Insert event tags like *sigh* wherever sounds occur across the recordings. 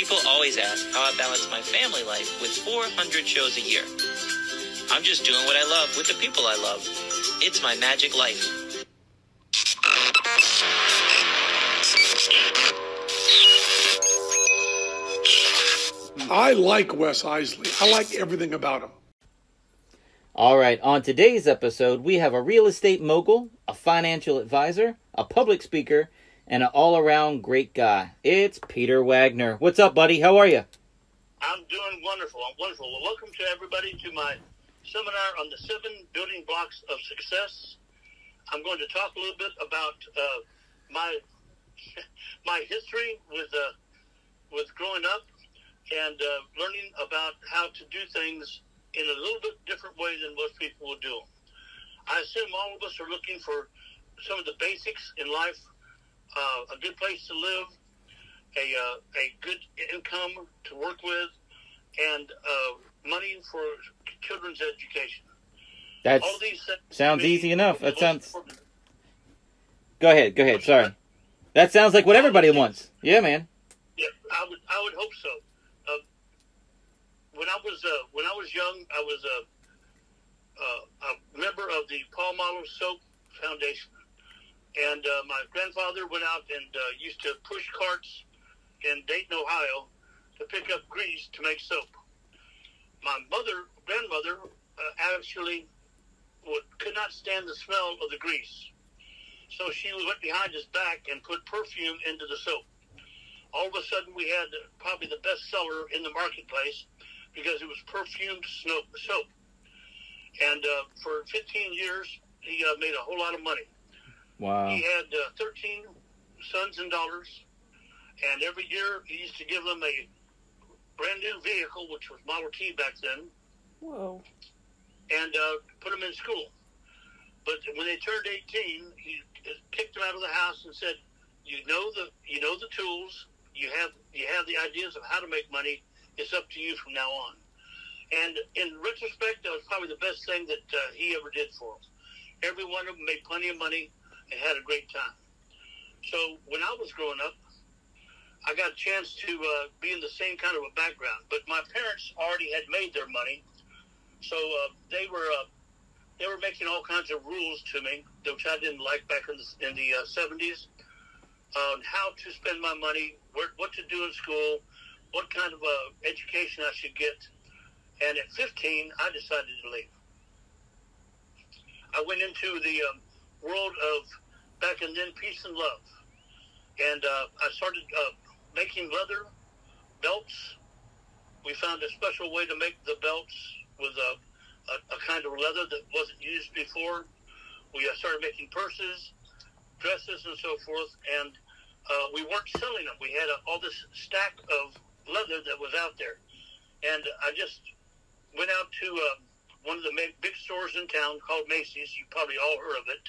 People always ask how I balance my family life with 400 shows a year. I'm just doing what I love with the people I love. It's my magic life. I like Wes Iseli. I like everything about him. All right, on today's episode, we have a real estate mogul, a financial advisor, a public speaker, and an all around great guy. It's Peter Wagner. What's up, buddy? How are you? I'm doing wonderful. I'm wonderful. Well, welcome to everybody to my seminar on the seven building blocks of success. I'm going to talk a little bit about uh, my *laughs* my history with uh, with growing up and uh, learning about how to do things in a little bit different way than most people will do. I assume all of us are looking for some of the basics in life: uh, a good place to live, a uh, a good income to work with, and uh, money for children's education. That All these things sounds easy enough. That sounds. important. Go ahead. Go ahead. Sorry. That sounds like what everybody wants. Yeah, man. Yeah, I would I would hope so. Uh, when I was uh, when I was young, I was a, uh, a member of the Palmolive Soap Foundation, and uh, my grandfather went out and uh, used to push carts in Dayton, Ohio, to pick up grease to make soap. My mother, grandmother, uh, actually would, could not stand the smell of the grease, so she went behind his back and put perfume into the soap all of a sudden we had probably the best seller in the marketplace because it was perfumed soap. And uh, for 15 years, he uh, made a whole lot of money. Wow. He had uh, 13 sons and daughters, and every year he used to give them a brand new vehicle, which was Model T back then, Whoa. and uh, put them in school. But when they turned 18, he kicked them out of the house and said, "You know the you know the tools. You have you have the ideas of how to make money. It's up to you from now on." And in retrospect, that was probably the best thing that uh, he ever did for us. Every one of them made plenty of money and had a great time. So when I was growing up, I got a chance to uh, be in the same kind of a background. But my parents already had made their money, so uh, they were uh, they were making all kinds of rules to me, which I didn't like back in the in the uh, seventies, on how to spend my money, where, what to do in school, what kind of uh, education I should get. And at 15, I decided to leave. I went into the um, world of back and then peace and love, and uh, I started uh, making leather belts. We found a special way to make the belts with a, a, a kind of leather that wasn't used before. We uh, started making purses, dresses, and so forth, and uh, we weren't selling them. We had uh, all this stack of leather that was out there, and I just went out to one of the big stores in town called Macy's. You probably all heard of it.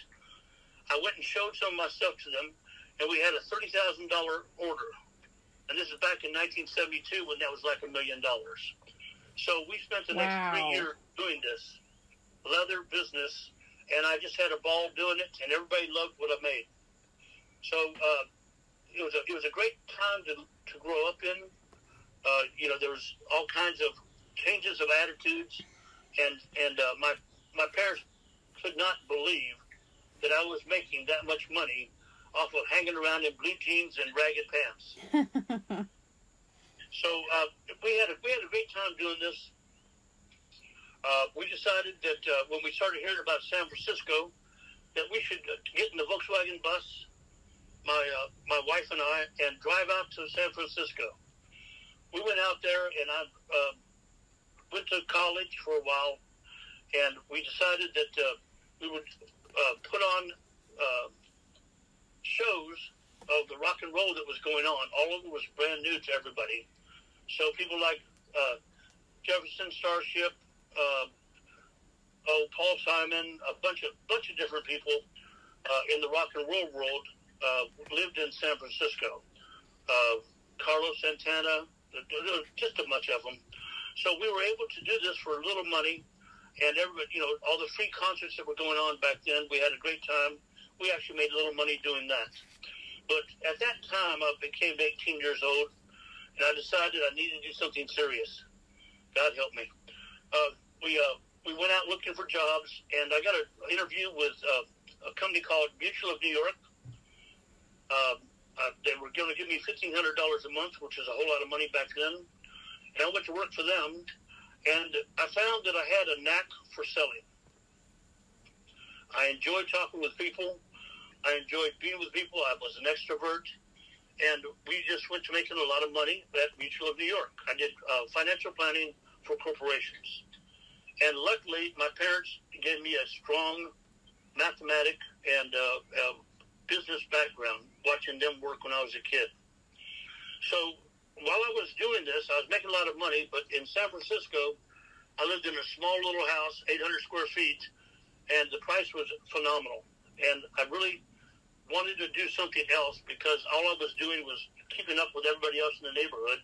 I went and showed some of my stuff to them, and we had a thirty thousand dollar order. And this is back in 1972 when that was like a million dollars. So we spent the next three years doing this leather business, and I just had a ball doing it, and everybody loved what I made. So uh, it was a, it was a great time to to grow up in. Uh, you know, there was all kinds of changes of attitudes, and and uh, my my parents could not believe that I was making that much money off of hanging around in blue jeans and ragged pants. *laughs* So uh, we had a we had a great time doing this. Uh, we decided that uh, when we started hearing about San Francisco, that we should uh, get in the Volkswagen bus, my uh, my wife and I, and drive out to San Francisco. We went out there, and I uh, went to college for a while, and we decided that uh, we would uh, put on uh, shows of the rock and roll that was going on. All of it was brand new to everybody. So people like uh, Jefferson Starship, uh, oh Paul Simon, a bunch of bunch of different people uh, in the rock and roll world uh, lived in San Francisco. Uh, Carlos Santana, just a bunch of them. So we were able to do this for a little money, and everybody, you know, all the free concerts that were going on back then. We had a great time. We actually made a little money doing that. But at that time, I became 18 years old, and I decided I needed to do something serious. God help me. Uh, we uh, we went out looking for jobs, and I got an interview with uh, a company called Mutual of New York. Uh, uh, they were going to give me fifteen hundred dollars a month, which is a whole lot of money back then. And I went to work for them, and I found that I had a knack for selling. I enjoyed talking with people. I enjoyed being with people. I was an extrovert, and we just went to making a lot of money at Mutual of New York. I did uh, financial planning for corporations, and luckily, my parents gave me a strong mathematic and uh, uh, business background, watching them work when I was a kid. So while I was doing this, I was making a lot of money, but in San Francisco, I lived in a small little house, 800 square feet, and the price was phenomenal. And I really wanted to do something else because all I was doing was keeping up with everybody else in the neighborhood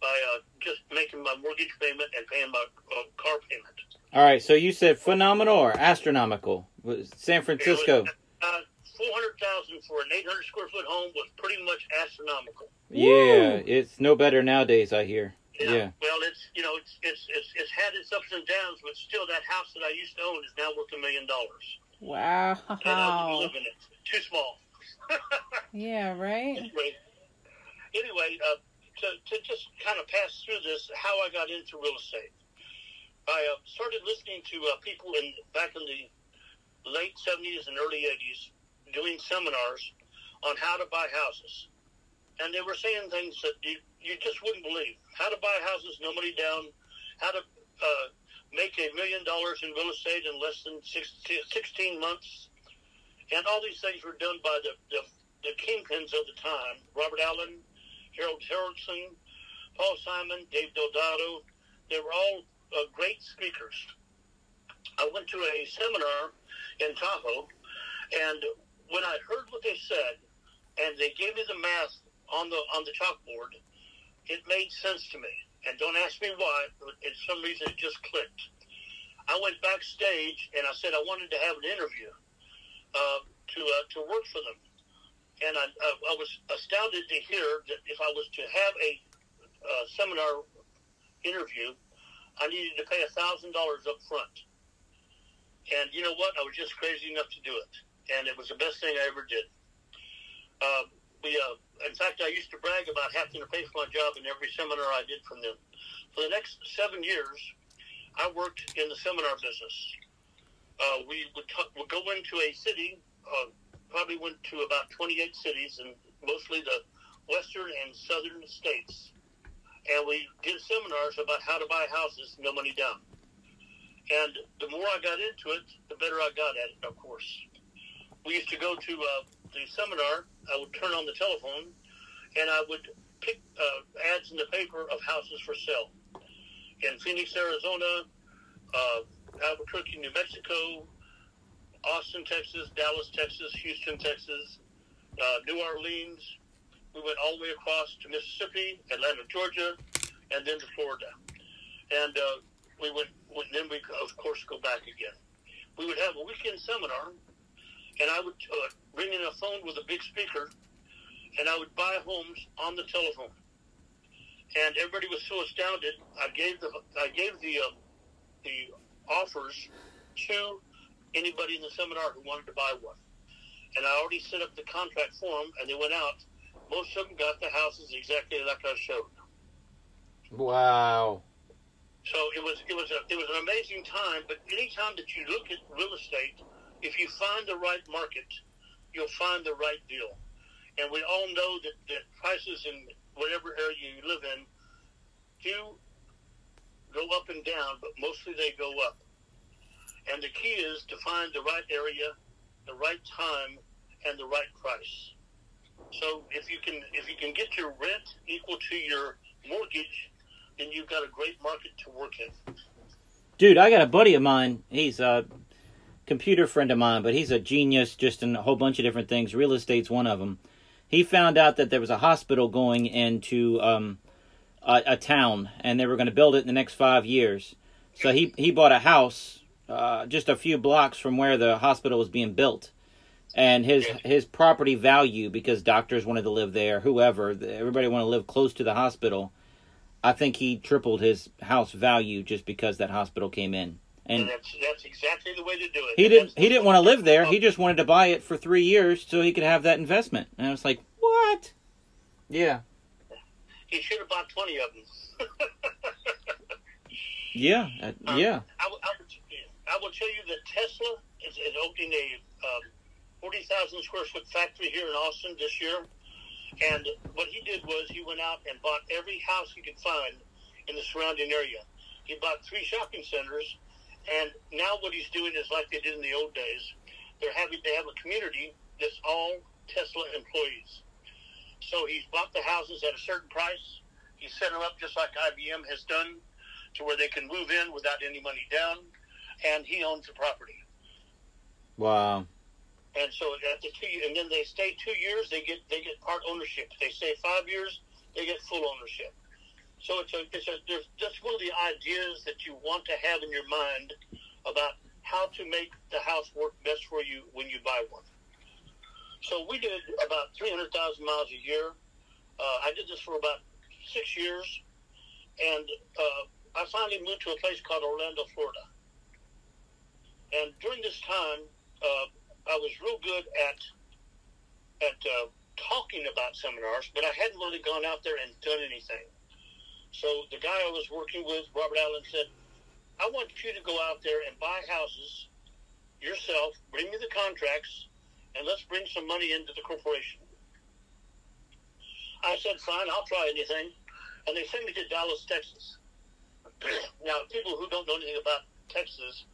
by uh, just making my mortgage payment and paying my uh, car payment. All right, so you said phenomenal or astronomical? San Francisco. Was, uh, Four hundred thousand for an eight hundred square foot home was pretty much astronomical. Yeah, it's no better nowadays. I hear. Yeah. yeah. Well, it's you know it's, it's it's it's had its ups and downs, but still that house that I used to own is now worth a million dollars. Wow. And I live in it. Too small. *laughs* yeah. Right. Anyway, anyway, uh, to to just kind of pass through this, how I got into real estate. I uh, started listening to uh, people in back in the late seventies and early eighties doing seminars on how to buy houses. And they were saying things that you, you just wouldn't believe. How to buy houses, no money down, how to uh, make a million dollars in real estate in less than 16 months. And all these things were done by the, the, the kingpins of the time Robert Allen, Harold Harrelson, Paul Simon, Dave Del Dotto. They were all uh, great speakers. I went to a seminar in Tahoe, and when I heard what they said, and they gave me the math on the on the chalkboard, it made sense to me. And don't ask me why, for some reason it just clicked. I went backstage and I said I wanted to have an interview uh, to uh, to work for them, and I, I, I was astounded to hear that if I was to have a uh, seminar interview, I needed to pay a thousand dollars up front. And you know what? I was just crazy enough to do it and it was the best thing I ever did. Uh, we, uh, in fact, I used to brag about having to pay for my job in every seminar I did from them. For the next seven years, I worked in the seminar business. Uh, we would, t- would go into a city, uh, probably went to about 28 cities, and mostly the western and southern states. And we did seminars about how to buy houses, no money down. And the more I got into it, the better I got at it, of course we used to go to uh, the seminar. I would turn on the telephone, and I would pick uh, ads in the paper of houses for sale in Phoenix, Arizona, uh, Albuquerque, New Mexico, Austin, Texas, Dallas, Texas, Houston, Texas, uh, New Orleans. We went all the way across to Mississippi, Atlanta, Georgia, and then to Florida. And uh, we would, then we, of course, go back again. We would have a weekend seminar and I would uh, bring in a phone with a big speaker, and I would buy homes on the telephone. And everybody was so astounded. I gave the I gave the uh, the offers to anybody in the seminar who wanted to buy one, and I already set up the contract for them, and they went out. Most of them got the houses exactly like I showed. Wow. So it was it was a, it was an amazing time. But anytime that you look at real estate if you find the right market, you'll find the right deal. And we all know that, that prices in whatever area you live in do go up and down, but mostly they go up. And the key is to find the right area, the right time, and the right price. So if you can if you can get your rent equal to your mortgage, then you've got a great market to work in. Dude, I got a buddy of mine. He's uh computer friend of mine, but he's a genius just in a whole bunch of different things. Real estate's one of them. He found out that there was a hospital going into um, a, a, town, and they were going to build it in the next five years. So he he bought a house uh, just a few blocks from where the hospital was being built, and his his property value because doctors wanted to live there, whoever, everybody wanted to live close to the hospital. I think he tripled his house value just because that hospital came in. And And that's that's exactly the way to do it. he didn't he didn't want to live there. He just wanted to buy it for 3 years so he could have that investment. And I was like, "What?" Yeah. he should have bought twenty of them. *laughs* Yeah. uh, Um, yeah. I, will- I, will, I will tell you that Tesla is, is opening a um, 40,000 square foot factory here in Austin this year. And what he did was he went out and bought every house he could find in the surrounding area. He bought three shopping centers. And now what he's doing is like they did in the old days. They're having to have a community that's all Tesla employees. So he's bought the houses at a certain price. He set them up just like IBM has done to where they can move in without any money down, and he owns the property. Wow. And so at the two, and then they stay two years, they get they get part ownership. They stay five years, they get full ownership. So it's a it's a there's that's one of the ideas that you want to have in your mind about how to make the house work best for you when you buy one. So we did about three hundred thousand miles a year. Uh, I did this for about six years, and uh, I finally moved to a place called Orlando, Florida. And during this time, uh, I was real good at at uh, talking about seminars, but I hadn't really gone out there and done anything. So the guy I was working with, Robert Allen, said, "I want you to go out there and buy houses yourself. Bring me the contracts, and let's bring some money into the corporation." I said, "Fine, I'll try anything." And they sent me to Dallas, Texas. *clears throat* now, people who don't know anything about Texas,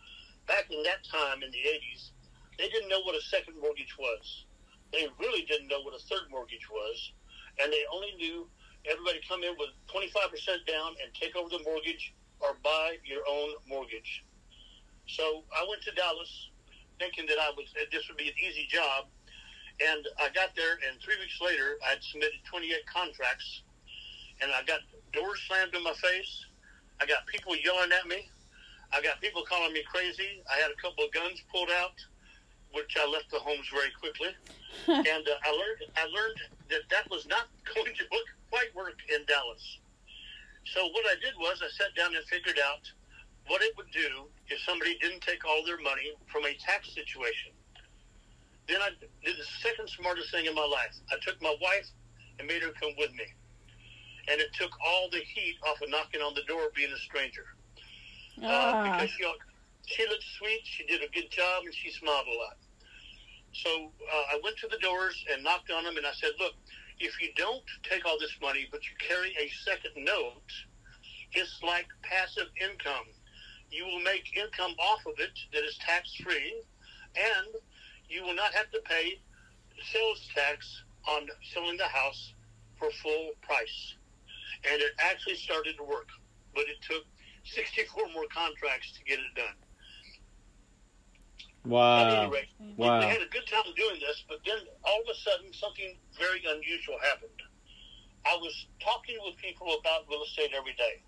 back in that time in the 80s, they didn't know what a second mortgage was. They really didn't know what a third mortgage was. And they only knew everybody come in with 25% down and take over the mortgage or buy your own mortgage. So I went to Dallas thinking that I was, that this would be an easy job. And I got there, and three weeks later, I'd submitted 28 contracts, and I got doors slammed in my face. I got people yelling at me. I got people calling me crazy. I had a couple of guns pulled out, which I left the homes very quickly. *laughs* and uh, I learned I learned that that was not *laughs* going to work, quite work in Dallas. So what I did was I sat down and figured out what it would do if somebody didn't take all their money from a tax situation. Then I did the second smartest thing in my life. I took my wife and made her come with me. And it took all the heat off of knocking on the door being a stranger uh, Ah, because she she looked sweet, she did a good job, and she smiled a lot. So uh, I went to the doors and knocked on them, and I said, "Look, if you don't take all this money, but you carry a second note, it's like passive income. You will make income off of it that is tax free, and you will not have to pay sales tax on selling the house for full price." And it actually started to work, but it took 64 more contracts to get it done. At Wow. any rate, Wow. they had a good time doing this, but then all of a sudden something very unusual happened. I was talking with people about real estate every day.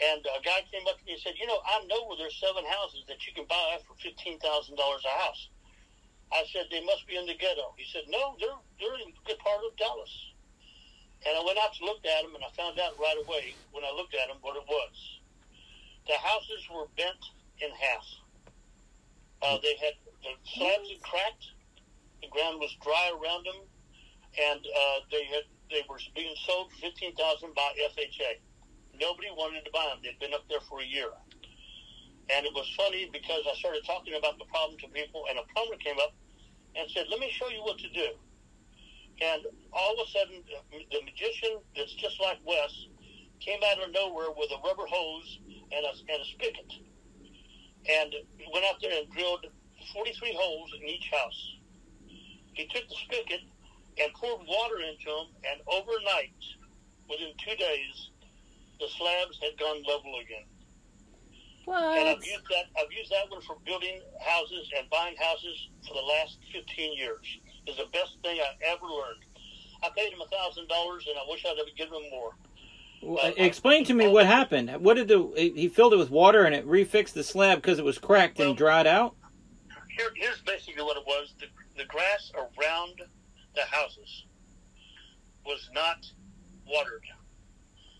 And a guy came up to me and said, You know, I know where there's seven houses that you can buy for $15,000 a house. I said, They must be in the ghetto. He said, No, they're, they're in a good part of Dallas. And I went out to look at them, and I found out right away when I looked at them what it was. The houses were bent in half. Uh, they had the slabs had cracked, the ground was dry around them, and uh, they had they were being sold fifteen thousand by FHA. Nobody wanted to buy them. They'd been up there for a year, and it was funny because I started talking about the problem to people, and a plumber came up and said, "Let me show you what to do." And all of a sudden, the, magician that's just like Wes came out of nowhere with a rubber hose and a, and a spigot, and went out there and drilled 43 holes in each house. He took the spigot and poured water into them, and overnight, within two days, the slabs had gone level again. What? And? I've used that. I've used that one for building houses and buying houses for the last 15 years. It's the best thing I ever learned. I paid him a thousand dollars, and I wish I'd have given him more. Well, Explain to me what happened. What did the he filled it with water and it refixed the slab because it was cracked Well- and dried out? Here, here's basically what it was. The, the grass around the houses was not watered.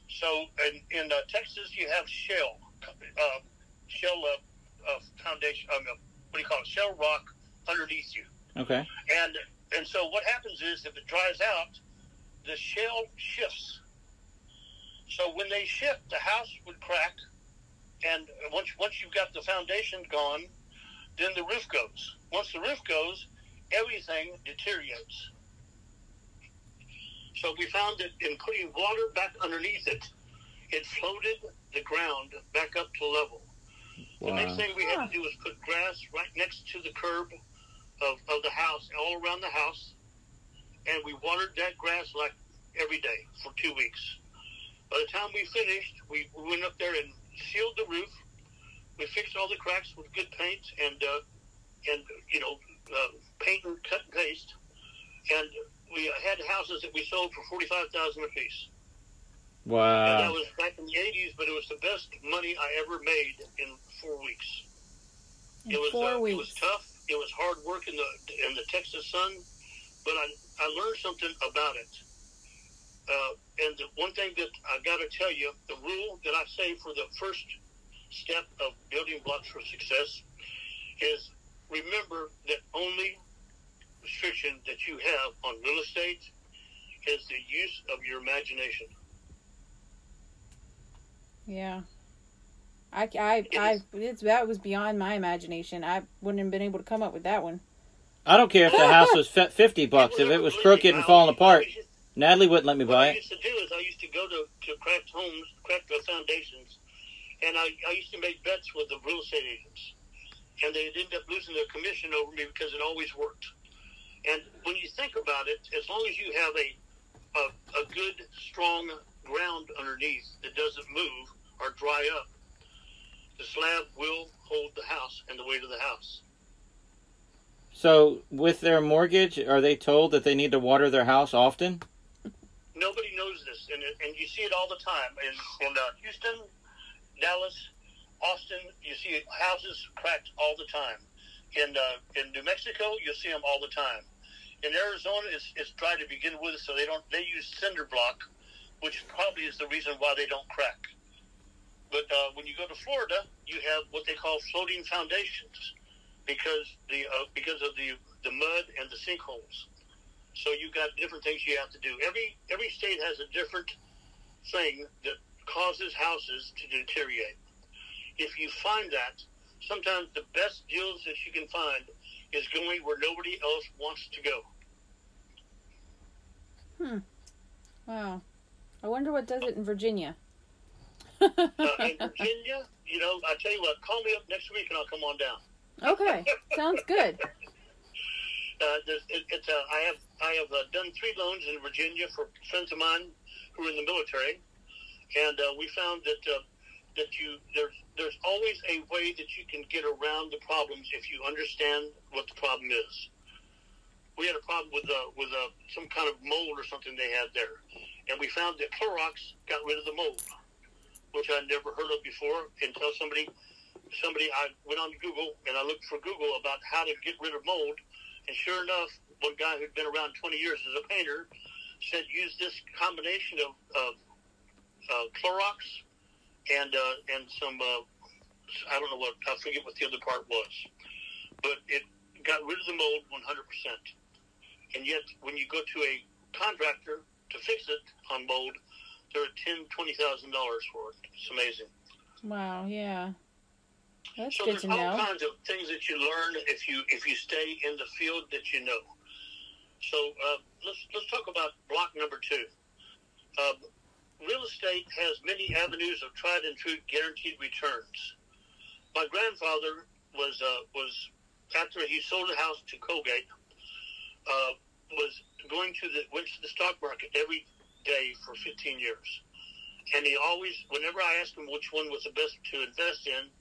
So in, in uh, Texas, you have shell, uh, shell uh, uh, foundation. Um, what do you call it? Shell rock underneath you. Okay. And and so what happens is if it dries out, the shell shifts. So when they shift, the house would crack, and once once you've got the foundation gone, then the roof goes. Once the roof goes, everything deteriorates. So we found that in putting water back underneath it, it floated the ground back up to level. The next thing we had to do was put grass right next to the curb of, of the house, all around the house, and we watered that grass like every day for two weeks. By the time we finished, we, we went up there and sealed the roof. We fixed all the cracks with good paint and uh, and you know uh, paint and cut and paste, and we had houses that we sold for forty five thousand apiece. And that was back in the eighties, but it was the best money I ever made in four weeks. In it was four uh, weeks. it was tough. It was hard work in the in the Texas sun, but I I learned something about it. Uh, and the one thing that I got to tell you, the rule that I say for the first step of building blocks for success is remember that only restriction that you have on real estate is the use of your imagination. Yeah. I, I, I, it's, that was beyond my imagination. I wouldn't have been able to come up with that one. I don't care if the house was *laughs* fifty bucks. If it was crooked and falling apart, Natalie wouldn't let me What buy I used to do is I used to go to, to cracked homes, cracked the foundations, and I, I used to make bets with the real estate agents. And they'd end up losing their commission over me because it always worked. And when you think about it, as long as you have a, a, a good, strong ground underneath that doesn't move or dry up, the slab will hold the house and the weight of the house. So, with their mortgage, are they told that they need to water their house often? Nobody knows this, and and you see it all the time in in uh, Houston, Dallas, Austin. You see houses cracked all the time. In uh, in New Mexico, you see them all the time. In Arizona, it's it's dry to begin with, so they don't they use cinder block, which probably is the reason why they don't crack. But uh, when you go to Florida, you have what they call floating foundations, because the uh, because of the the mud and the sinkholes. So you've got different things you have to do. Every every state has a different thing that causes houses to deteriorate. If you find that, sometimes the best deals that you can find is going where nobody else wants to go. Hmm. Wow. I wonder what does it in Virginia. Uh, in *laughs* Virginia, you know, I tell you what, call me up next week and I'll come on down. Okay. Sounds good. *laughs* Uh, it, it's uh, I have I have uh, done three loans in Virginia for friends of mine who are in the military, and uh, we found that uh, that you there's there's always a way that you can get around the problems if you understand what the problem is. We had a problem with uh, with uh, some kind of mold or something they had there, and we found that Clorox got rid of the mold, which I'd never heard of before until somebody somebody I went on Google and I looked for Google about how to get rid of mold. And sure enough, one guy who'd been around 20 years as a painter said use this combination of, of uh, Clorox and uh, and some uh, I don't know what I forget what the other part was, but it got rid of the mold 100 percent. And yet, when you go to a contractor to fix it on mold, they're at ten, twenty thousand dollars for it. It's amazing. Wow. Yeah. That's so good there's to all know. kinds of things that you learn if you if you stay in the field that you know. So uh, let's let's talk about block number two. Um, real estate has many avenues of tried and true guaranteed returns. My grandfather was uh, was after he sold a house to Colgate, uh, was going to the went to the stock market every day for 15 years, and he always whenever I asked him which one was the best to invest in,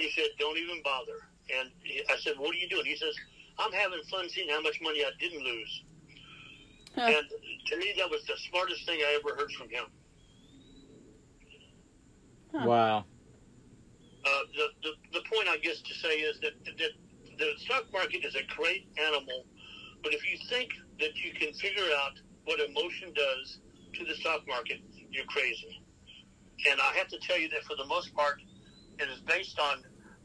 he said, "Don't even bother." And I said, "What are you doing?" He says, "I'm having fun seeing how much money I didn't lose." Huh. And to me, that was the smartest thing I ever heard from him. Huh. Wow. Uh, the, the the point I guess to say is that that the stock market is a great animal But if you think that you can figure out what emotion does to the stock market, you're crazy. And I have to tell you that for the most part, it is based on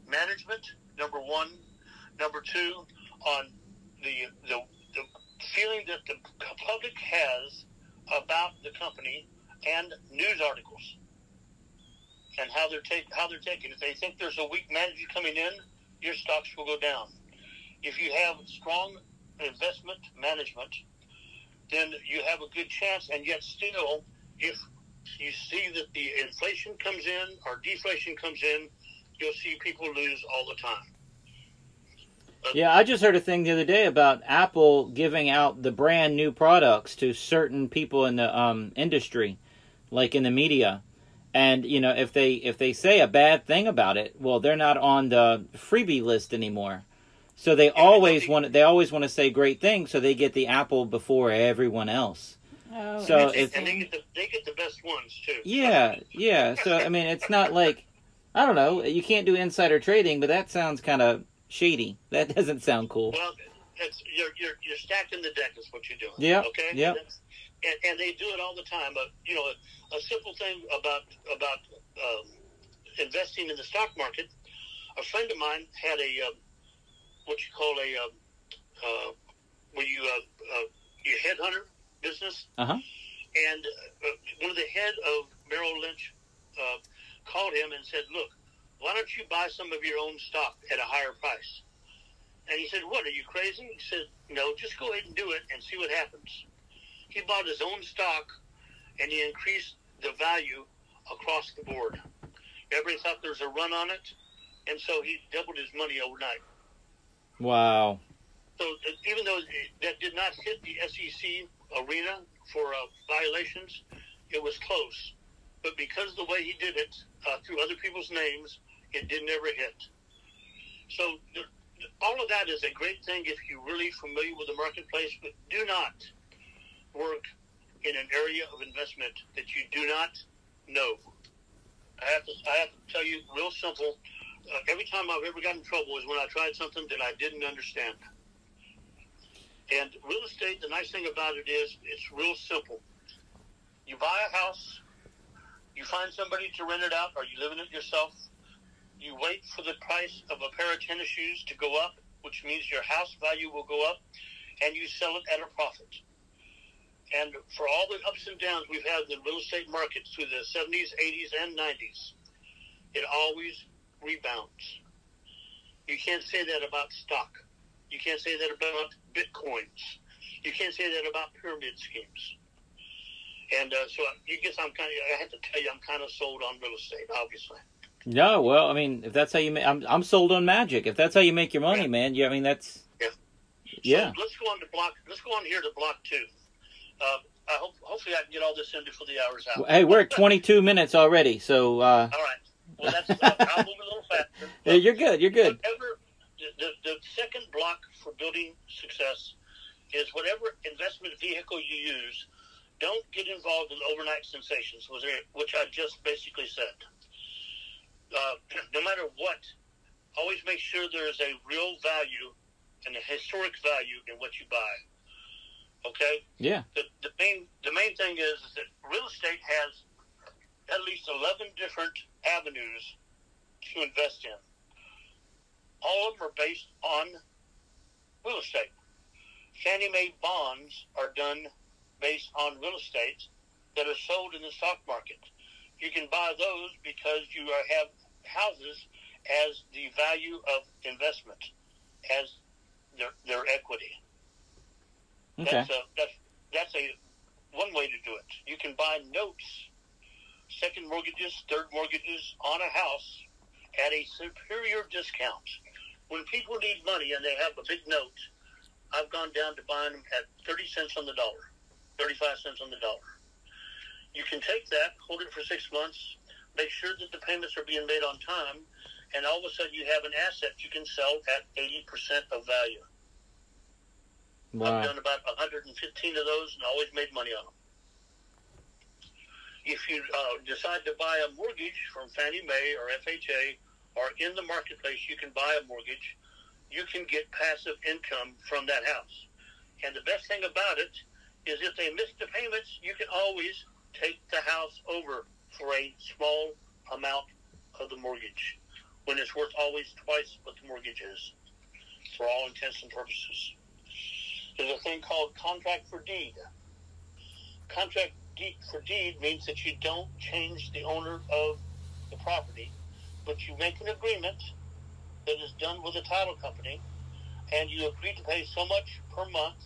management, number one. Number two, on the, the, the feeling that the public has about the company and news articles and how they're take, how they're taking. If they think there's a weak manager coming in, your stocks will go down. If you have strong investment management, then you have a good chance. And yet, still, if you see that the inflation comes in or deflation comes in, you'll see people lose all the time. Yeah, I just heard a thing the other day about Apple giving out the brand new products to certain people in the um, industry, like in the media. And you know, if they if they say a bad thing about it, well, they're not on the freebie list anymore. So they always want they always want to say great things, so they get the Apple before everyone else. Oh, So and, they, and they get the they get the best ones too. Yeah, yeah. So I mean, it's not like I don't know. You can't do insider trading, but that sounds kind of shady. That doesn't sound cool. Well, it's, you're, you're, you're stacking the deck is what you're doing. Yeah, Okay. yeah. And, and they do it all the time. But you know, a, a simple thing about about um, investing in the stock market. A friend of mine had a um, what you call a um, uh, where you uh, uh, you headhunter business. Uh-huh. And uh, one of the head of Merrill Lynch uh, called him and said, "Look, why don't you buy some of your own stock at a higher price?" And he said, "What? Are you crazy?" He said, "No, just go ahead and do it and see what happens." He bought his own stock, and he increased the value across the board. Everybody thought there was a run on it, and so he doubled his money overnight. Wow. So even though that did not hit the SEC arena for uh, violations, it was close. But because of the way he did it uh, through other people's names, it did never hit. So all of that is a great thing if you're really familiar with the marketplace, but do not work in an area of investment that you do not know. I have to, I have to tell you, real simple. Uh, every time I've ever gotten in trouble is when I tried something that I didn't understand. And real estate, the nice thing about it is it's real simple. You buy a house, you find somebody to rent it out, or you live in it yourself. You wait for the price of a pair of tennis shoes to go up, which means your house value will go up, and you sell it at a profit. And for all the ups and downs we've had in the real estate market through the 70s, 80s, and 90s, it always rebounds. You can't say that about stock. You can't say that about bitcoins. You can't say that about pyramid schemes. And uh, so you guess I'm kind of, I have to tell you, I'm kind of sold on real estate, obviously. No, well, I mean, if that's how you make, I'm I'm sold on magic. If that's how you make your money, man. Yeah, I mean that's Yeah. yeah. So let's go on to block. Let's go on here to block two. Uh, I hope, hopefully, I can get all this in before the hour's out. Hey, we're at 22 *laughs* minutes already, so uh, All right. Well, that's. I'll, I'll move a little faster. *laughs* yeah, you're good. You're good. Whatever the, the, the second block for building success is whatever investment vehicle you use, don't get involved in overnight sensations, was which I just basically said. Uh, *clears throat* no matter what, always make sure there is a real value and a historic value in what you buy. Okay? Yeah. the, the main the main thing is, is that real estate has at least eleven different avenues to invest in. All of them are based on real estate. Fannie Mae bonds are done based on real estate that are sold in the stock market. You can buy those because you are, have houses as the value of investment, as their, their equity. Okay. That's a, that's that's a one way to do it. You can buy notes, second mortgages, third mortgages on a house at a superior discount. When people need money and they have a big note, I've gone down to buying them at thirty cents on the dollar, thirty-five cents on the dollar. You can take that, hold it for six months, make sure that the payments are being made on time, and all of a sudden you have an asset you can sell at eighty percent of value. I've done about 115 of those and always made money on them. If you uh, decide to buy a mortgage from Fannie Mae or FHA or in the marketplace, you can buy a mortgage. You can get passive income from that house. And the best thing about it is if they miss the payments, you can always take the house over for a small amount of the mortgage when it's worth always twice what the mortgage is for all intents and purposes. There's a thing called contract for deed. Contract deed for deed means that you don't change the owner of the property, but you make an agreement that is done with the title company, and you agree to pay so much per month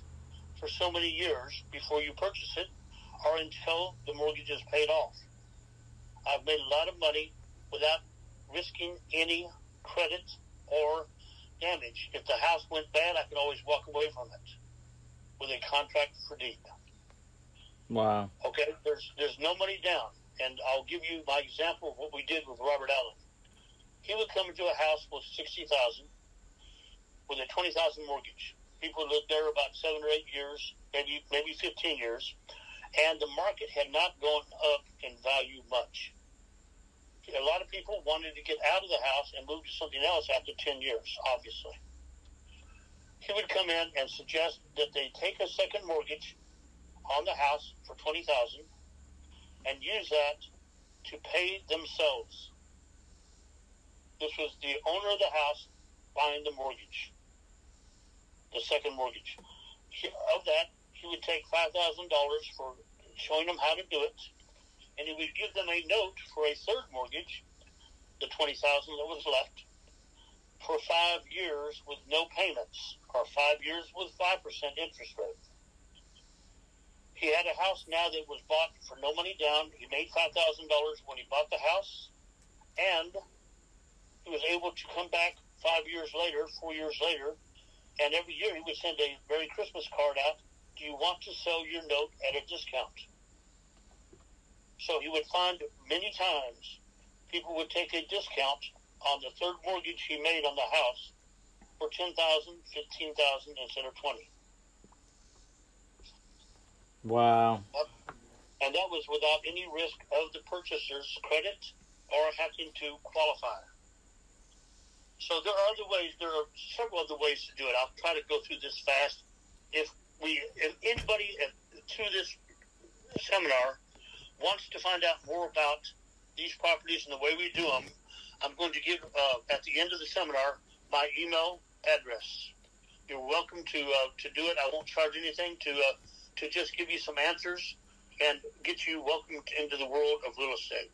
for so many years before you purchase it or until the mortgage is paid off. I've made a lot of money without risking any credit or damage. If the house went bad, I could always walk away from it with a contract for deed. Wow. Okay, there's there's no money down, and I'll give you my example of what we did with Robert Allen. He would come into a house with sixty thousand, with a twenty thousand mortgage. People lived there about seven or eight years, maybe maybe fifteen years, and the market had not gone up in value much. A lot of people wanted to get out of the house and move to something else after ten years, obviously. He would come in and suggest that they take a second mortgage on the house for twenty thousand and use that to pay themselves. This was the owner of the house buying the mortgage, the second mortgage. Of that, he would take five thousand dollars for showing them how to do it, and he would give them a note for a third mortgage, the twenty thousand that was left, for five years with no payments, or five years with five percent interest rate. He had a house now that was bought for no money down. He made five thousand dollars when he bought the house, and he was able to come back five years later, four years later, and every year he would send a Merry Christmas card out. Do you want to sell your note at a discount? So he would find many times people would take a discount on the third mortgage he made on the house for ten thousand, fifteen thousand instead of twenty. Wow. and that was without any risk of the purchaser's credit or having to qualify. So there are other ways. There are several other ways to do it. I'll try to go through this fast. If we, if anybody to this seminar wants to find out more about these properties and the way we do them, I'm going to give uh, at the end of the seminar my email address. You're welcome to uh, to do it. I won't charge anything to uh, to just give you some answers and get you welcomed into the world of real estate.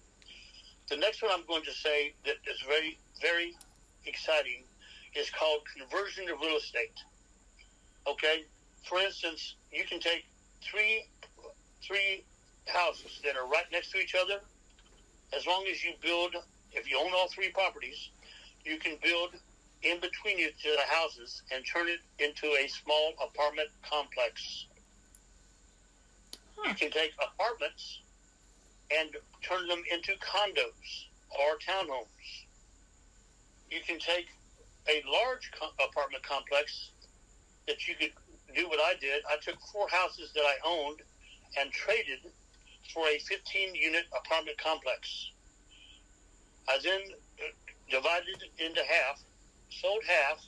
The next one I'm going to say that is very, very exciting is called conversion of real estate. Okay? For instance, you can take three three houses that are right next to each other. As long as you build, if you own all three properties, you can build in between each of the houses and turn it into a small apartment complex. You can take apartments and turn them into condos or townhomes. You can take a large co- apartment complex that you could do what I did. I took four houses that I owned and traded for a 15 unit apartment complex. I then uh, divided it into half, sold half,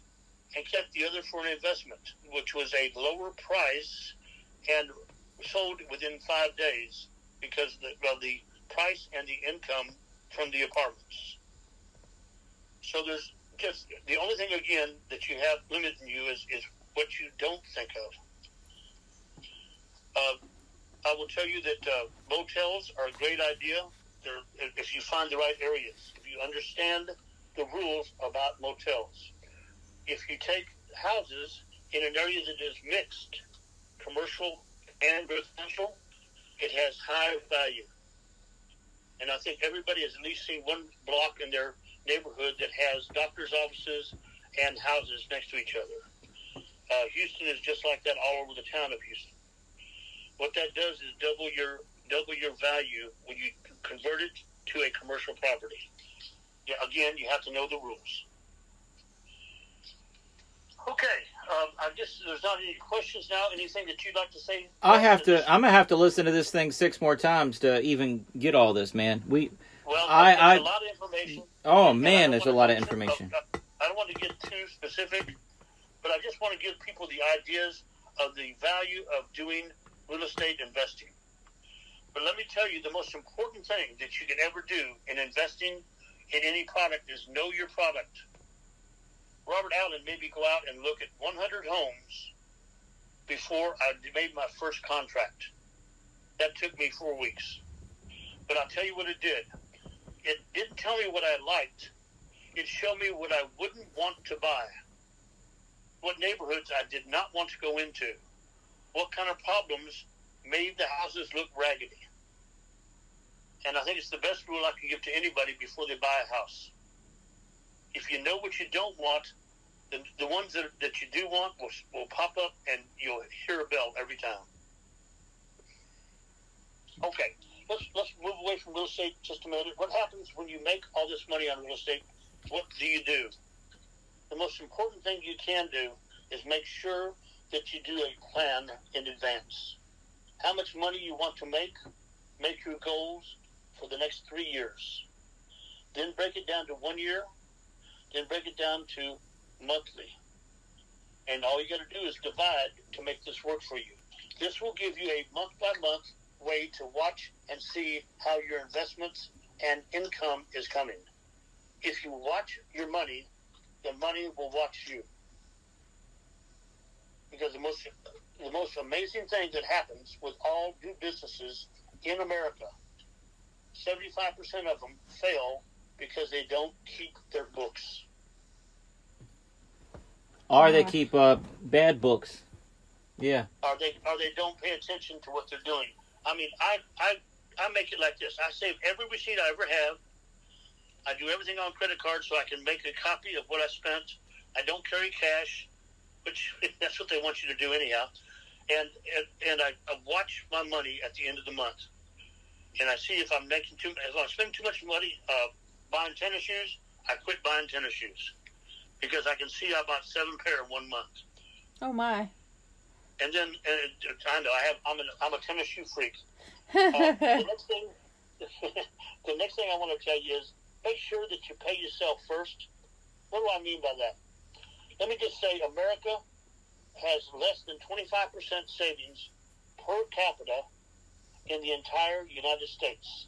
and kept the other for an investment, which was a lower price and sold within five days because the, of the price and the income from the apartments. So there's just the only thing again that you have limiting you is, is what you don't think of. Uh, I will tell you that uh, motels are a great idea. They're, if you find the right areas, if you understand the rules about motels. If you take houses in an area that is mixed, commercial and residential, it has high value. And I think everybody has at least seen one block in their neighborhood that has doctor's offices and houses next to each other. Uh, Houston is just like that all over the town of Houston. What that does is double your double your value when you convert it to a commercial property. Yeah, again, you have to know the rules. Okay, um, I guess there's not any questions now. Anything that you'd like to say? I have to. I'm gonna have to listen to this thing six more times to even get all this, man. We. Well, I- there's I- a lot of information. Oh man, there's a lot of information. I don't want to get too specific, but I just want to give people the ideas of the value of doing real estate investing. But let me tell you, the most important thing that you can ever do in investing in any product is know your product. Robert Allen made me go out and look at 100 homes before I made my first contract. That took me four weeks. But I'll tell you what it did. It didn't tell me what I liked. It showed me what I wouldn't want to buy. What neighborhoods I did not want to go into. What kind of problems made the houses look raggedy. And I think it's the best rule I can give to anybody before they buy a house. If you know what you don't want, the, the ones that, that you do want will, will pop up and you'll hear a bell every time. Okay, let's, let's move away from real estate just a minute. What happens when you make all this money on real estate? What do you do? The most important thing you can do is make sure that you do a plan in advance. How much money you want to make, make your goals for the next three years. Then break it down to one year, then break it down to monthly. And all you got to do is divide to make this work for you. This will give you a month by month way to watch and see how your investments and income is coming. If you watch your money, the money will watch you. Because the most the most amazing thing that happens with all new businesses in America, 75% of them fail because they don't keep their books. Or they keep uh, bad books. Yeah. Or they or they don't pay attention to what they're doing. I mean, I I I make it like this. I save every receipt I ever have. I do everything on credit card so I can make a copy of what I spent. I don't carry cash, which *laughs* that's what they want you to do anyhow. And and, and I, I watch my money at the end of the month, and I see if I'm making too if I'm spending too much money uh, buying tennis shoes. I quit buying tennis shoes because I can see I bought seven pair in one month. Oh my. And then and I know I have I'm a, I'm a tennis shoe freak. *laughs* Uh, the next thing *laughs* the next thing I want to tell you is make sure that you pay yourself first. What do I mean by that? Let me just say America has less than 25% savings per capita in the entire United States.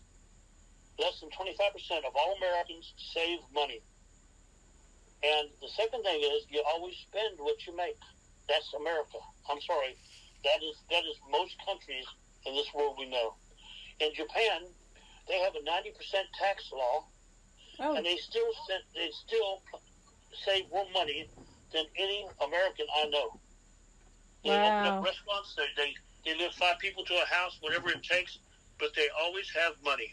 Less than 25% of all Americans save money. And the second thing is you always spend what you make. That's America. I'm sorry. That is that is most countries in this world we know. In Japan, they have a 90% tax law, Oh, and they still send, they still save more money than any American I know. They open up restaurants. They, they they live five people to a house, whatever it takes, but they always have money.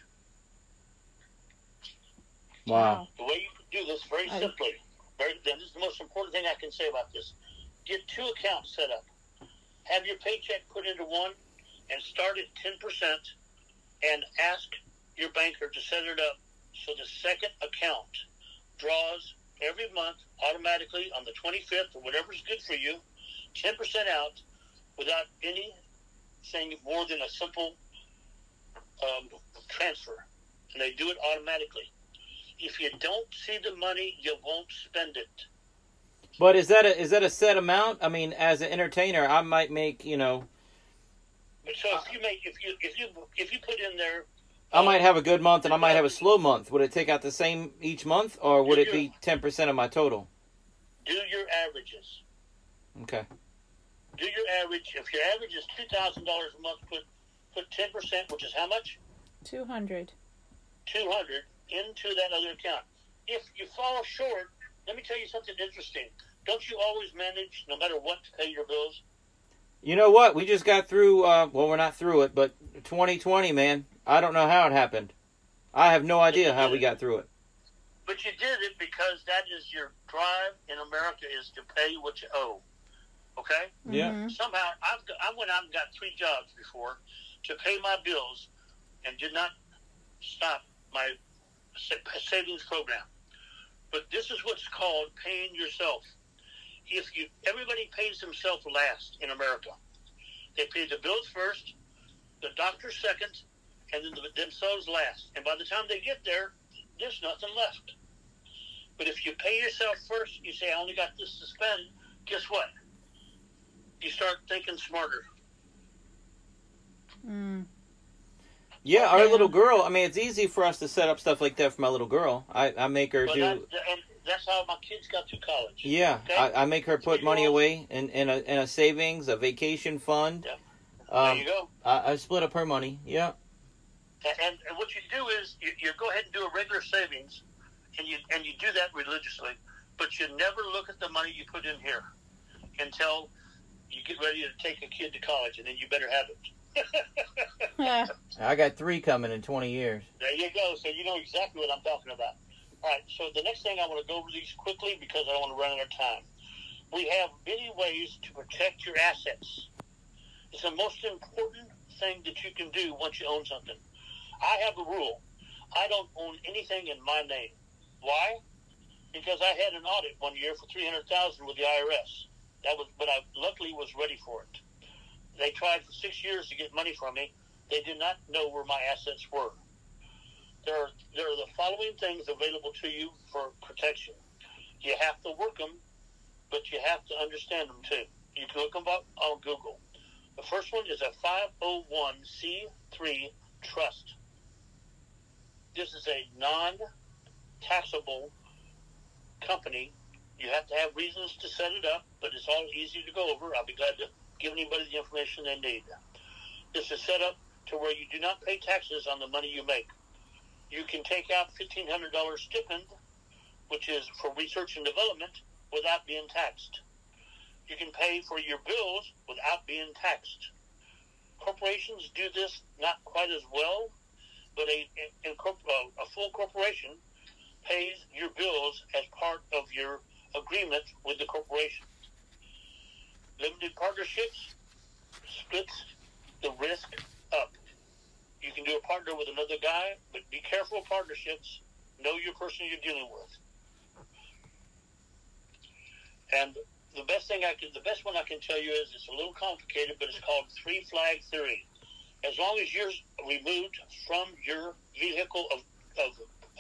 Wow. The way you can do this very simply. Very, this is the most important thing I can say about this. Get two accounts set up. Have your paycheck put into one, and start at ten percent, and ask your banker to set it up so the second account draws every month automatically on the 25th or whatever's good for you, 10% out without anything more than a simple um, transfer. And they do it automatically. If you don't see the money, you won't spend it. But is that a is that a set amount? I mean, as an entertainer, I might make you know So if you make if you if you if you put in there, I might have a good month and I might have a slow month. Would it take out the same each month, or would it be ten percent of my total? do your averages. Okay. Do your average. If your average is two thousand dollars a month, put put ten percent, which is how much? 200. two hundred into that other account. If you fall short, let me tell you something interesting. Don't you always manage, no matter what, to pay your bills? You know what? We just got through. Uh, well, we're not through it, but 2020, man. I don't know how it happened. I have no idea how we got through it. But you did it because that is your drive in America is to pay what you owe. Okay? Yeah. Mhm. Somehow, I've got, I went out and got three jobs before to pay my bills and did not stop my sa- savings program. But this is what's called paying yourself. If you everybody pays themselves last in America, they pay the bills first, the doctor second, and then the, themselves last. And by the time they get there, there's nothing left. But if you pay yourself first, you say, I only got this to spend, guess what? you start thinking smarter. Mm. Yeah, our Okay. little girl. I mean, it's easy for us to set up stuff like that for my little girl. I, I make her But do. that, and that's how my kids got through college. Yeah, Okay. I, I make her put Three money away in, in a in a savings, a vacation fund. Yeah. Um, there you go. I, I split up her money. Yeah. And, and, and what you do is you, you go ahead and do a regular savings, and you and you do that religiously, but you never look at the money you put in here until you get ready to take a kid to college, and then you better have it. *laughs* Yeah. I got three coming in twenty years. There you go. So you know exactly what I'm talking about. All right. So the next thing I want to go over these quickly because I don't want to run out of time. We have many ways to protect your assets. It's the most important thing that you can do once you own something. I have a rule. I don't own anything in my name. Why? Because I had an audit one year for three hundred thousand with the IRS. That was, but I luckily was ready for it. They tried for six years to get money from me. They did not know where my assets were. There are, there are the following things available to you for protection. You have to work them, but you have to understand them too. You can look them up on Google. The first one is a 501c3 trust. This is a non taxable company. You have to have reasons to set it up, but it's all easy to go over. I'll be glad to give anybody the information they need. This is set up to where you do not pay taxes on the money you make. You can take out $1,500 stipend, which is for research and development, without being taxed. You can pay for your bills without being taxed. Corporations do this not quite as well, but a, a, a full corporation pays your bills as part of your agreement with the corporation. Limited partnerships splits the risk up. You can do a partner with another guy, but be careful of partnerships. Know your person you're dealing with. And the best thing I can, the best one I can tell you is it's a little complicated, but it's called three flag theory. As long as you're removed from your vehicle of, of,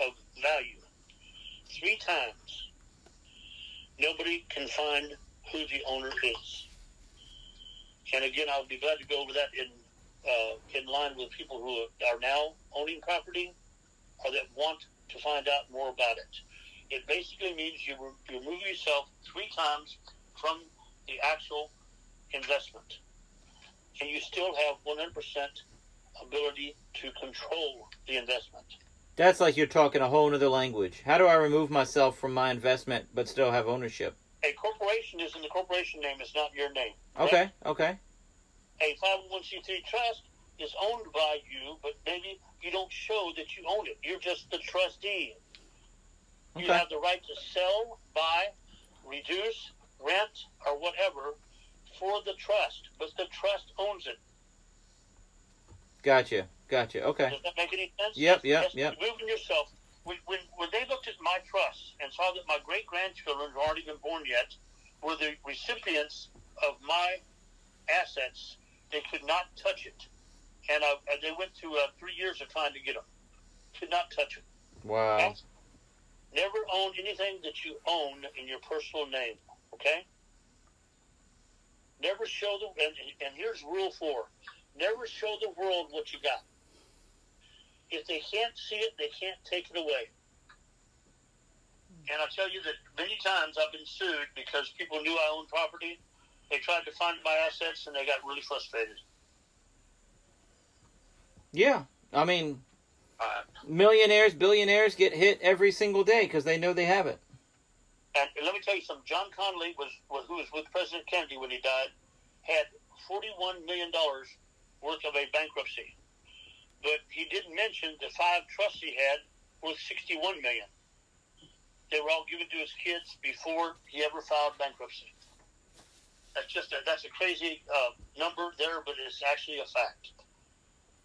of value three times, nobody can find who the owner is. And again, I'll be glad to go over that in uh, in line with people who are now owning property or that want to find out more about it. It basically means you, remove yourself three times from the actual investment, and you still have 100% ability to control the investment. That's like you're talking a whole other language. How do I remove myself from my investment but still have ownership? A corporation is in the corporation name; it's not your name. Okay, okay. A 501c3 trust is owned by you, but maybe you don't show that you own it. You're just the trustee. You have the right to sell, buy, reduce, rent, or whatever for the trust, but the trust owns it. Gotcha, gotcha. Okay. Does that make any sense? Yep, yep, That's yep. Removing yourself. When, when, when they looked at my trust and saw that my great grandchildren, who aren't even born yet, were the recipients of my assets, they could not touch it. And uh, they went through uh, three years of trying to get them. Could not touch it. Wow. Never own anything that you own in your personal name. Okay. Never show the and, and here's rule four: never show the world what you got. If they can't see it, they can't take it away. And I tell you that many times I've been sued because people knew I owned property. They tried to find my assets and they got really frustrated. Yeah. I mean, Uh, millionaires, billionaires get hit every single day because they know they have it. And let me tell you something. John Connally was, was who was with President Kennedy when he died, had forty-one million dollars worth of a bankruptcy, but he didn't mention the five trusts he had worth sixty-one million. They were all given to his kids before he ever filed bankruptcy. That's just a, that's a crazy uh, number there, but it's actually a fact.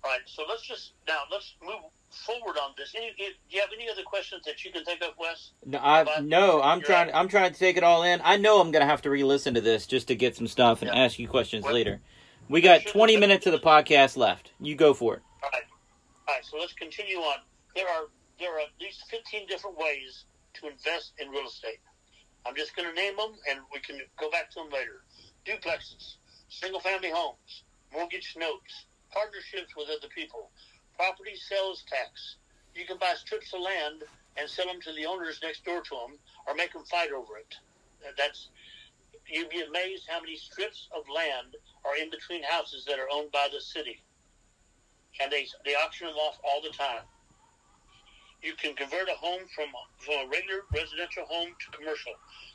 All right, so let's just now let's move forward on this. Any, do you have any other questions that you can think of, Wes? No, I, no I'm trying. I'm trying to take it all in. I know I'm gonna have to re-listen to this just to get some stuff and Yeah. ask you questions Well, later. We got should- 20 minutes of the podcast left. You go for it. All right. All right. So let's continue on. There are there are at least fifteen different ways to invest in real estate. I'm just going to name them, and we can go back to them later. Duplexes, single family homes, mortgage notes, partnerships with other people, property sales tax. You can buy strips of land and sell them to the owners next door to them or make them fight over it. Uh, that's you'd be amazed how many strips of land are in between houses that are owned by the city, and they they auction them off all the time. You can convert a home from from a regular residential home to commercial.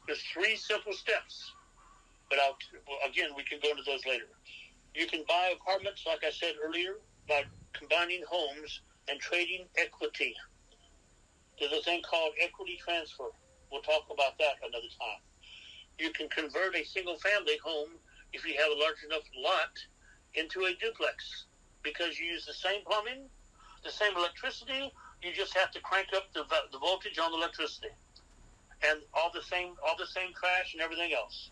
There's three simple steps, but I'll, again we can go into those later. You can buy apartments, like I said earlier, by combining homes and trading equity. There's a thing called equity transfer. We'll talk about that another time you can convert a single family home if you have a large enough lot into a duplex because you use the same plumbing, the same electricity. You just have to crank up the, the voltage on the electricity, and all the same all the same trash and everything else.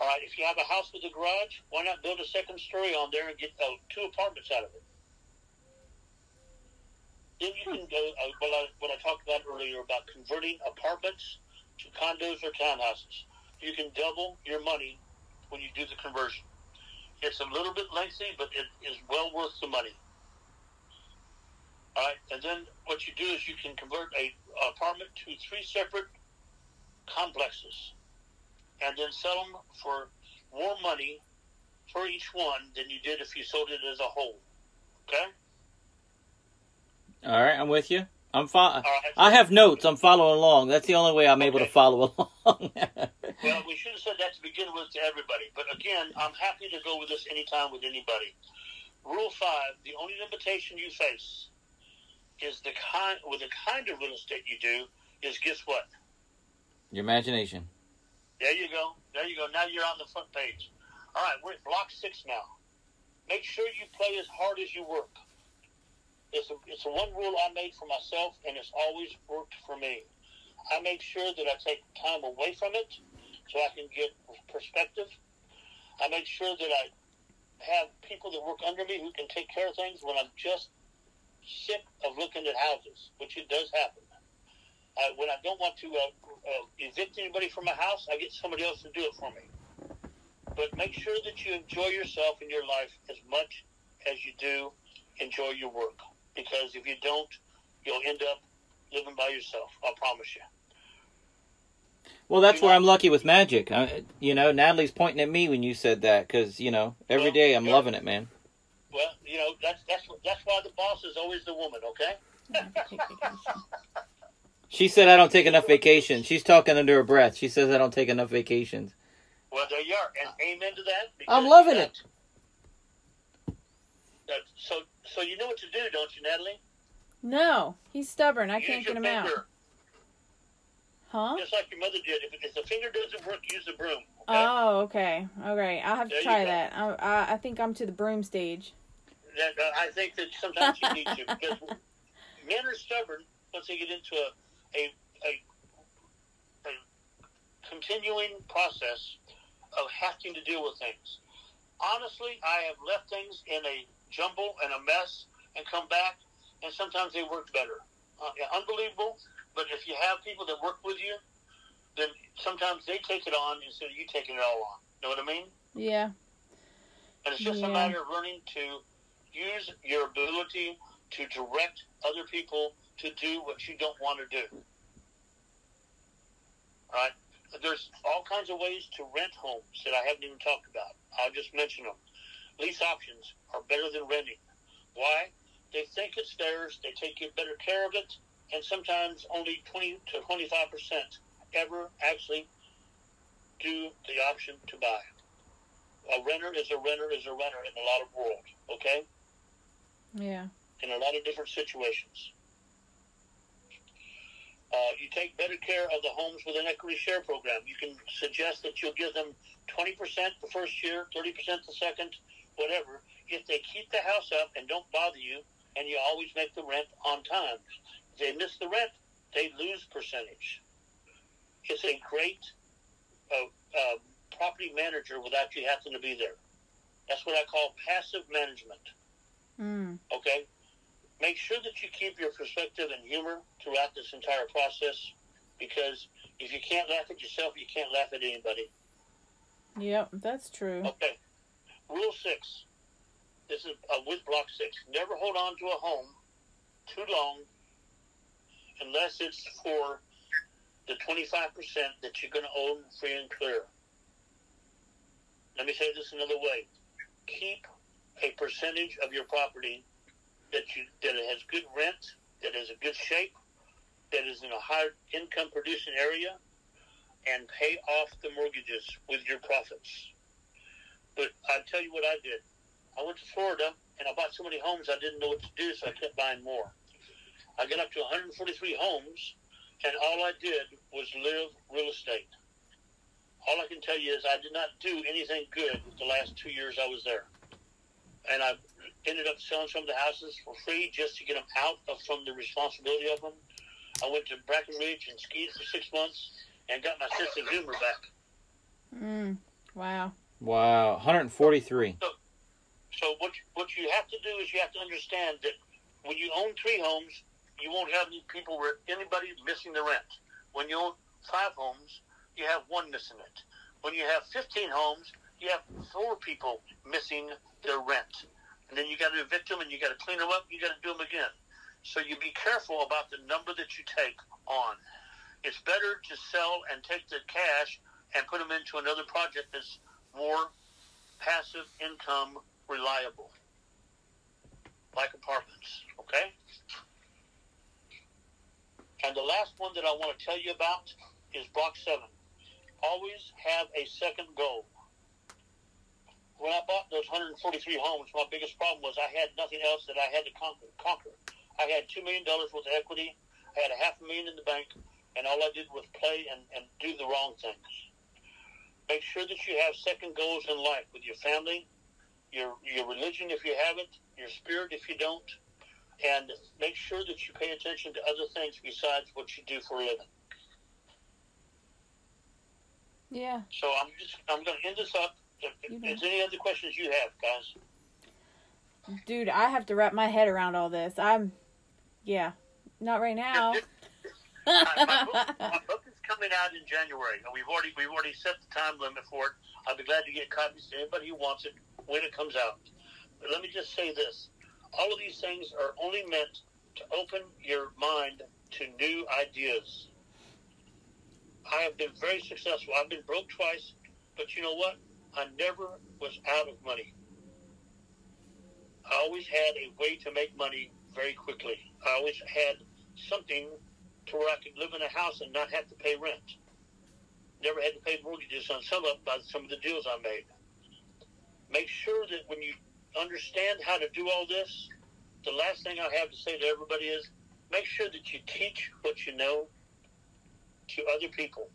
All right, if you have a house with a garage, why not build a second story on there and get uh, two apartments out of it? Then you can go uh, what, I, what I talked about earlier about converting apartments to condos or townhouses. You can double your money when you do the conversion. It's a little bit lengthy, but it is well worth the money. All right, and then what you do is you can convert a apartment to three separate complexes, and then sell them for more money for each one than you did if you sold it as a whole. Okay. All right, I'm with you. I'm fo- right. I have notes. I'm following along. That's the only way I'm able to follow *laughs* along. Well, we should have said that to begin with to everybody. But again, I'm happy to go with this anytime with anybody. Rule five: the only limitation you face is the kind with the kind of real estate you do is guess what? Your imagination. There you go. There you go. Now you're on the front page. All right, we're at block six now. Make sure you play as hard as you work. It's a, it's a one rule I made for myself, and it's always worked for me. I make sure that I take time away from it so I can get perspective. I make sure that I have people that work under me who can take care of things when I'm just sick of looking at houses, which it does happen. Uh, when I don't want to uh, uh, evict anybody from my house, I get somebody else to do it for me. But make sure that you enjoy yourself in your life as much as you do enjoy your work. Because if you don't, you'll end up living by yourself. I promise you. Well, that's where I'm lucky with magic. I, you know, Natalie's pointing at me when you said that because you know every Well, day I'm yeah. loving it, man. Well, you know that's that's that's why the boss is always the woman. Okay. *laughs* *laughs* She said I don't take enough vacations. She's talking under her breath. She says I don't take enough vacations. Well, there you are, and amen to that. I'm loving that- that- so, so you know what to do, don't you, Natalie? No, he's stubborn. I Use can't get him out. Huh? just like your mother did. If, if the finger doesn't work, use the broom. Okay? Oh, okay. All right. I'll have to There you try that. I, I I think I'm to the broom stage. that, uh, I think that sometimes you need to because *laughs* men are stubborn once they get into a a, a a continuing process of having to deal with things. Honestly, I have left things in a jumble and a mess and come back, and sometimes they work better. Uh, unbelievable, but if you have people that work with you, then sometimes they take it on instead of you taking it all on. Know what I mean? Yeah. And it's just Yeah. a matter of learning to use your ability to direct other people to do what you don't want to do. All right? There's all kinds of ways to rent homes that I haven't even talked about. I'll just mention them. Lease options are better than renting. Why? They think it's theirs, they take good better care of it, and sometimes only 20 to 25% ever actually do the option to buy a renter is a renter is a renter in a lot of world, okay? Yeah. In a lot of different situations. Uh, you take better care of the homes with an equity share program. You can suggest that you'll give them 20% the first year, 30% the second, whatever. If they keep the house up and don't bother you, and you always make the rent on time. If they miss the rent, they lose percentage. It's a great uh, uh, property manager without you having to be there. That's what I call passive management. Mm. Okay? Make sure that you keep your perspective and humor throughout this entire process because if you can't laugh at yourself, you can't laugh at anybody. Yep, that's true. Okay. Rule six. This is uh, with block six. Never hold on to a home too long unless it's for the 25% that you're going to own free and clear. Let me say this another way. Keep a percentage of your property that you that it has good rent, that is a good shape, that is in a high income producing area, and pay off the mortgages with your profits. But I tell you what I did. I went to Florida and I bought so many homes I didn't know what to do, so I kept buying more. I got up to 143 homes, and all I did was live real estate. All I can tell you is I did not do anything good the last two years I was there. And I ended up selling some of the houses for free just to get them out of from the responsibility of them. I went to Breckenridge and skied for six months and got my sense of humor back. Mm. Wow. Wow, 143. So what what you have to do is you have to understand that when you own three homes, you won't have any people where anybody missing the rent. When you own five homes, you have one missing it. When you have 15 homes, you have four people missing their rent. And then you got to evict them and you got to clean them up. You got to do them again. So you be careful about the number that you take on. It's better to sell and take the cash and put them into another project that's more passive income reliable, like apartments. Okay. And the last one that I want to tell you about is Block 7. Always have a second goal. When I bought those 143 homes, my biggest problem was I had nothing else that I had to conquer. conquer. I had $2 million worth of equity. I had a half a million in the bank, and all I did was play and, and do the wrong things. Make sure that you have second goals in life with your family, your, your religion if you have it, your spirit if you don't, and make sure that you pay attention to other things besides what you do for a living. Yeah. So I'm just I'm going to end this up. If, there's any other questions you have, guys. Dude, I have to wrap my head around all this. I'm, yeah, not right *laughs* now. my, my, book, *laughs* my book is coming out in January, and we've already we've already set the time limit for it. I'll be glad to get copies to anybody who wants it when it comes out. But let me just say this: all of these things are only meant to open your mind to new ideas. I have been very successful. I've been broke twice, but you know what? I never was out of money. I always had a way to make money very quickly. I always had something to where I could live in a house and not have to pay rent. Never had to pay mortgages on some of by some of the deals I made. Make sure that when you understand how to do all this, the last thing I have to say to everybody is make sure that you teach what you know to other people.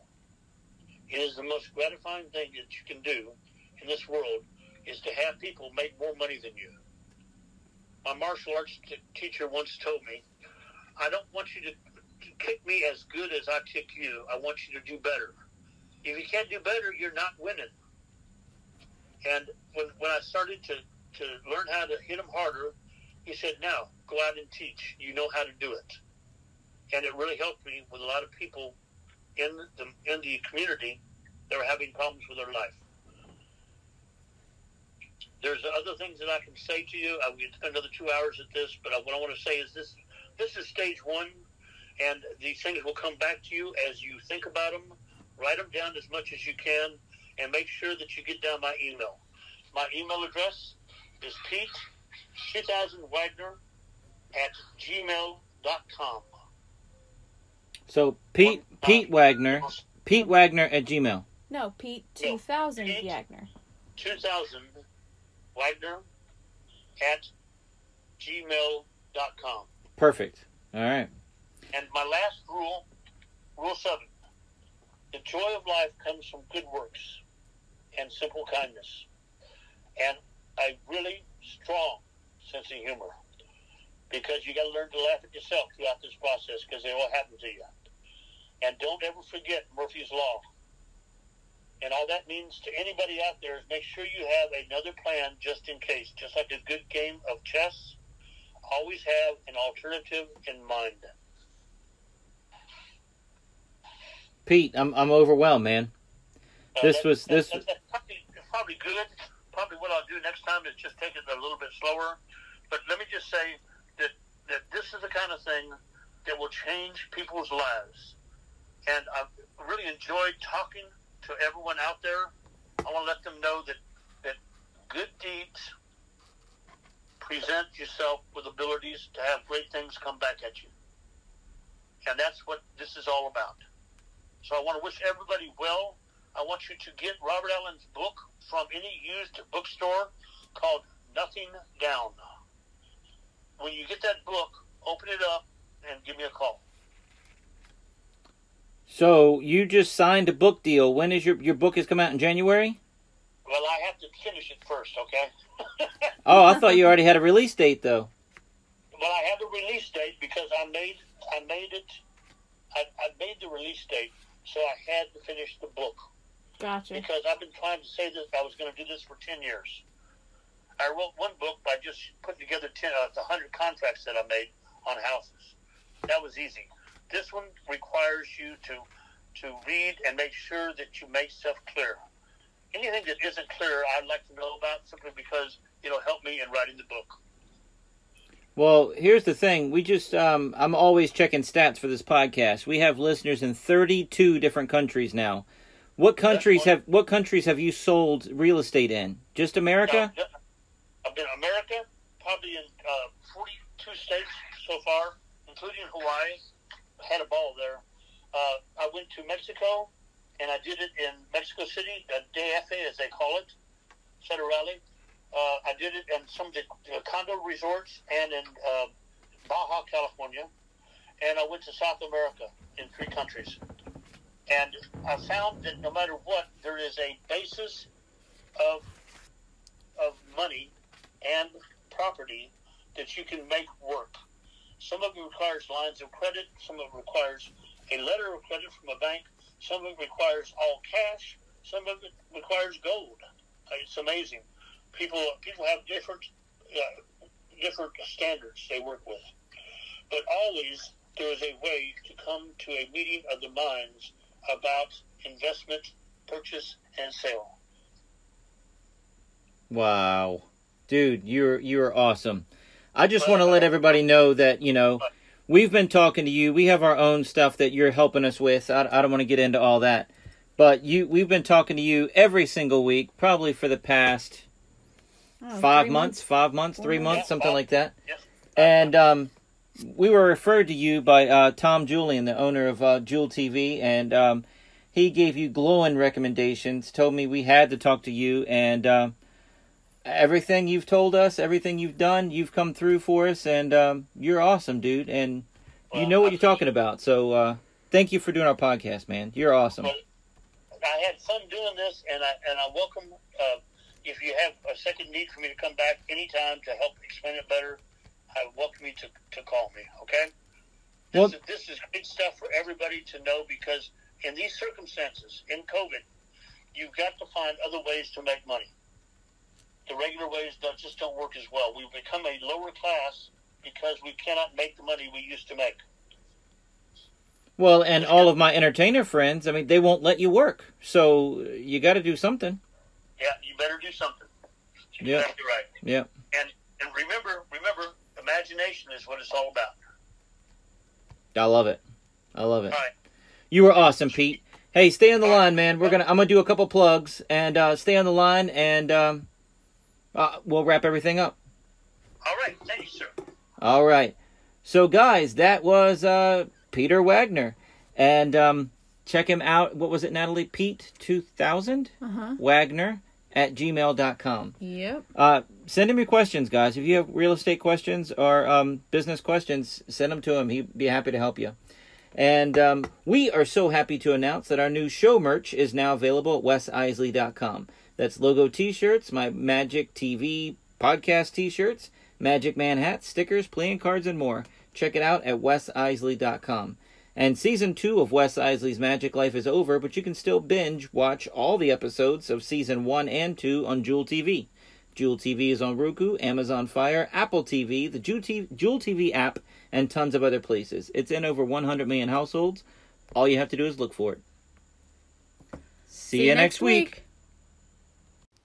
It is the most gratifying thing that you can do in this world is to have people make more money than you. My martial arts t- teacher once told me, I don't want you to, to kick me as good as I kick you. I want you to do better. If you can't do better, you're not winning. And when, when I started to, to learn how to hit them harder, he said, now go out and teach. You know how to do it. And it really helped me with a lot of people in the, in the community that were having problems with their life. There's other things that I can say to you. Uh, I would spend another two hours at this, but uh, what I want to say is this: this is stage one, and these things will come back to you as you think about them. Write them down as much as you can, and make sure that you get down my email. My email address is Pete 2000 Wagner at gmail.com. So Pete Pete Wagner, Pete Wagner at Gmail. No, Pete two thousand Pete. Wagner. 2000 Wagner at gmail.com. Perfect. All right. And my last rule, rule seven, the joy of life comes from good works and simple kindness. And a really strong sense of humor. Because you got to learn to laugh at yourself throughout this process because it will happen to you. And don't ever forget Murphy's Law. And all that means to anybody out there is make sure you have another plan just in case. Just like a good game of chess, always have an alternative in mind. Pete, I'm I'm overwhelmed, man. Uh, This that- was- that- this- that- that's, probably, probably good. Probably what I'll do next time is just take it a little bit slower. But let me just say that that this is the kind of thing that will change people's lives. And I've really enjoyed talking to everyone out there. I want to let them know that that good deeds present yourself with abilities to have great things come back at you. And that's what this is all about. So I want to wish everybody well. I want you to get Robert Allen's book from any used bookstore called Nothing Down. When you get that book, open it up and give me a call. So you just signed a book deal. When is your your book has come out in January? Well, I have to finish it first, okay? *laughs* Oh, I thought you already had a release date though. Well, I have a release date because I made I made it. I, I made the release date, so I had to finish the book Gotcha. because I've been trying to say this, I was going to do this for ten years. I wrote one book by just putting together ten, uh, the hundred contracts that I made on houses. That was easy. This one requires you to to read and make sure that you make stuff clear. Anything that isn't clear, I'd like to know about simply because it'll help me in writing the book. Well, here's the thing. We just um I'm always checking stats for this podcast. We have listeners in 32 different countries now. What countries have what countries have you sold real estate in? Just America? Now, I've been in America, probably in uh, 42 states so far, including Hawaii. Had a ball there. Uh, I went to Mexico, and I did it in Mexico City, uh, DF as they call it, Federale. Uh, I did it in some of the condo resorts and in uh, Baja, California. And I went to South America in three countries. And I found that no matter what, there is a basis of of money and property that you can make work. Some of it requires lines of credit. Some of it requires a letter of credit from a bank. Some of it requires all cash. Some of it requires gold. Uh, It's amazing. People people have different uh, different standards they work with, but always there is a way to come to a meeting of the minds about investment, purchase, and sale. Wow. Dude, you're you're awesome. I just want to let everybody know that, you know, we've been talking to you. We have our own stuff that you're helping us with. I, I don't want to get into all that. But you we've been talking to you every single week, probably for the past Oh, five three months, five months, three Four months, months. something like that. Yes. And um, we were referred to you by uh, Tom Julian, the owner of uh, Jewel TV, and um, he gave you glowing recommendations. Told me we had to talk to you, and uh, everything you've told us, everything you've done, you've come through for us, and um, you're awesome, dude. And you know what you're talking about. So uh, thank you for doing our podcast, man. You're awesome. Well, I had fun doing this, and I and I welcome uh, if you have a second need for me to come back anytime to help explain it better. I welcome you to, to call me. Okay. This, Well- is, this is great stuff for everybody to know because in these circumstances, in COVID, you've got to find other ways to make money. The regular ways don't, just don't work as well. We've become a lower class because we cannot make the money we used to make. Well, and all of my entertainer friends, I mean, they won't let you work. So you got to do something. Yeah, you better do something. Yeah. Exactly right. Yeah. And and remember, remember, imagination is what it's all about. I love it. I love it. All right. You were awesome, Pete. Hey, stay on the line, man. We're gonna. I'm gonna do a couple plugs and uh, stay on the line, and um, uh, we'll wrap everything up. All right. Thank you, sir. All right. So, guys, that was uh, Peter Wagner, and um, check him out. What was it, Natalie? Pete two thousand Uh huh. Wagner at gmail.com. Yep. Uh, send him your questions, guys. If you have real estate questions or um, business questions, send them to him. He'd be happy to help you. And um, we are so happy to announce that our new show merch is now available at wesiseli.com. That's logo t shirts, my Magic TV podcast t shirts, Magic Man hats, stickers, playing cards, and more. Check it out at wesiseli.com. And season two of Wes Iseli's Magic Life is over, but you can still binge watch all the episodes of season one and two on Jewel TV. Jewel TV is on Roku, Amazon Fire, Apple TV, the Jewel TV, Jewel TV app, and tons of other places. It's in over 100 million households. All you have to do is look for it. See, you next week.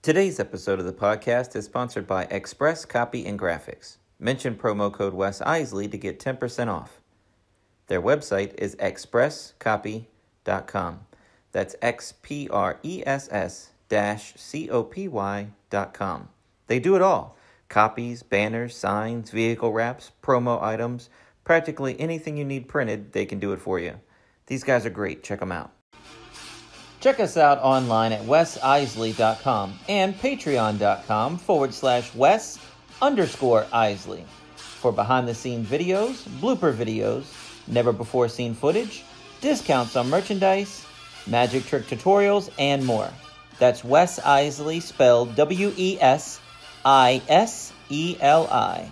Today's episode of the podcast is sponsored by Express Copy and Graphics. Mention promo code Wes Iseli to get 10% off. Their website is expresscopy.com. That's X P R E S S dash C O P Y dot com. They do it all copies, banners, signs, vehicle wraps, promo items, practically anything you need printed, they can do it for you. These guys are great. Check them out. Check us out online at wesiseli.com and patreon.com forward slash wes underscore iseli for behind the scene videos, blooper videos, never before seen footage, discounts on merchandise, magic trick tutorials, and more. That's Wes Iseli spelled W E S I S E L I.